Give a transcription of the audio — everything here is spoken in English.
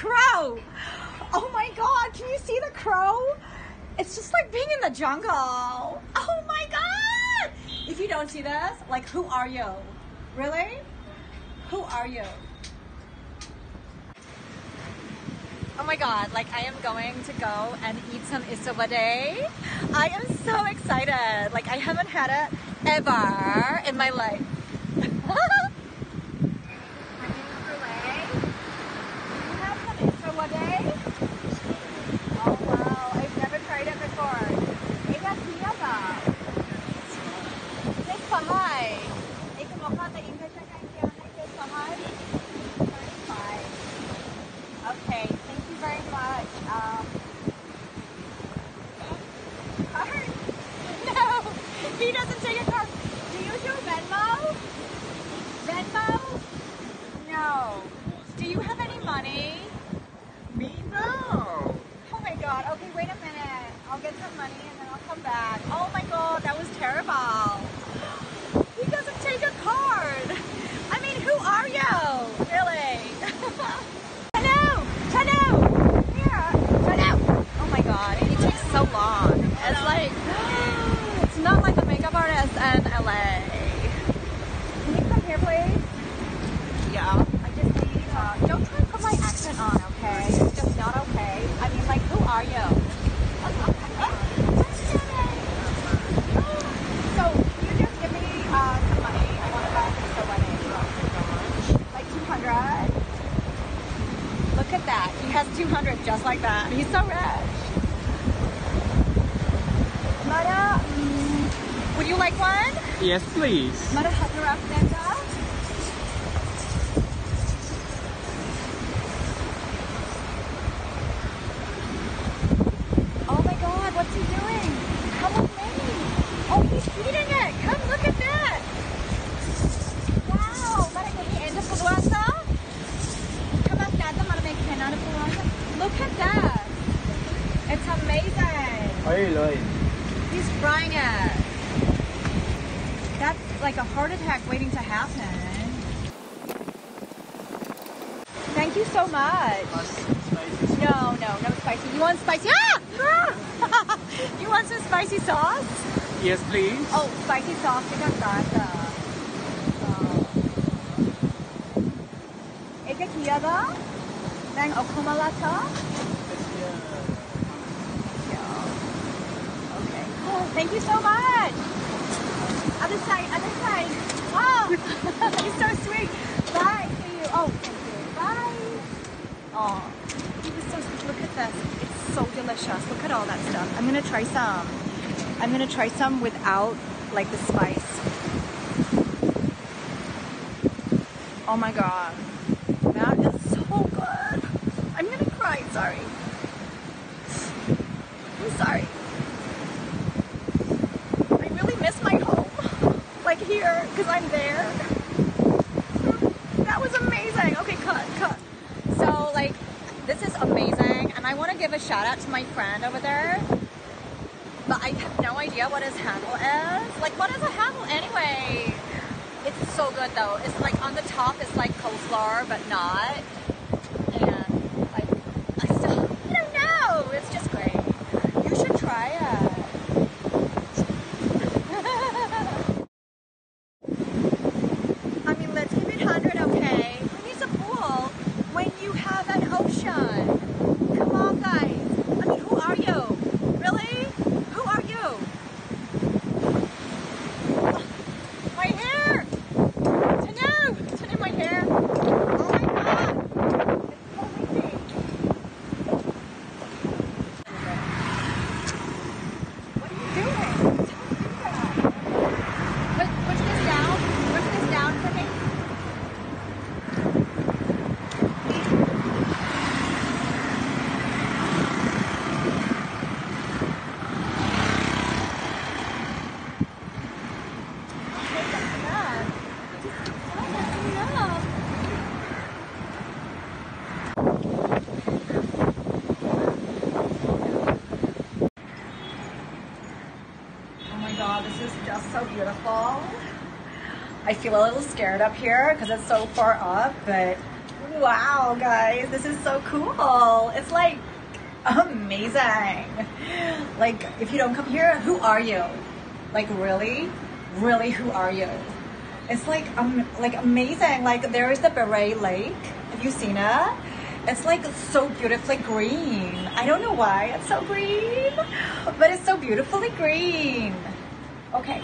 crow. Oh my god, can you see the crow? It's just like being in the jungle. Oh my god! If you don't see this, like who are you? Really? Who are you? Oh my god, like I am going to go and eat some isso wadai. I am so excited. Like I haven't had it ever in my life. Okay, thank you very much. Um, card? No, he doesn't take a card. Do you do Venmo? Venmo? No. Do you have any money? Me no. Oh my god. Okay, wait a minute. I'll get some money and then I'll come back. Oh my god, that was terrible. He doesn't take a card. I mean, who are you? Really? Hello! Hello! Here! Hello! Oh my god, he takes so long. It's like, it's not like a makeup artist in LA. Can you come here, please? Yeah. I just need, uh, don't try and put my accent on, okay? It's just not okay. I mean, like, who are you? so, can you just give me uh, some money? I want to buy this so wedding. Like 200? Look at that. He has 200 just like that. He's so rich. Mara, mm, would you like one? Yes, please. Mara Hatarafnenda? Oh my god, what's he doing? Come with me. Oh, he's eating it. Come look at that. Wow, para que he ende puasa. Come on, Dad, para make henna puasa. Look at that. It's amazing. Oil, oil. He's frying it. That's like a heart attack waiting to happen. Thank you so much. No, no, no spicy. You want spicy? Ah! you want some spicy sauce? Yes, please. Oh, spicy sauce. They got that. एक किया oh. then. Thank you so much. Other side, other side. Oh, you're so sweet. Bye. See you. Oh, thank you. Bye. Oh, he was so sweet. Look at this. It's so delicious. Look at all that stuff. I'm gonna try some. I'm gonna try some without like the spice. Oh my god. That is so good. I'm gonna cry. Sorry. I'm sorry. I really miss my home. Like here, because I'm there. That was amazing. Okay, cut, cut. So, like, this is amazing. And I want to give a shout out to my friend over there. But I have no idea what his handle is. Like, what is a handle anyway? It's so good though. It's like on the top, it's like coleslaw, but not. And like, I still, I don't know. It's just great. You should try it. I mean, let's keep it 100, okay? Who needs a pool when you have an ocean? Come on, guys. I mean, who are you? Really? Who are you? My hair! Thanu! Thanu, my hair! Oh my god! It's so windy. What are you doing? Don't do that. Push, push this down. Push this down for me. Okay, that's enough. Oh, that's enough. Oh my god, this is just so beautiful. I feel a little scared up here because it's so far up, but Wow, guys, this is so cool. It's like amazing. Like, if you don't come here, who are you? Like, really? Really, who are you? It's like, um, like amazing. Like, there is the Beira Lake. Have you seen it? It's like so beautifully green. I don't know why it's so green, but it's so beautifully green. Okay,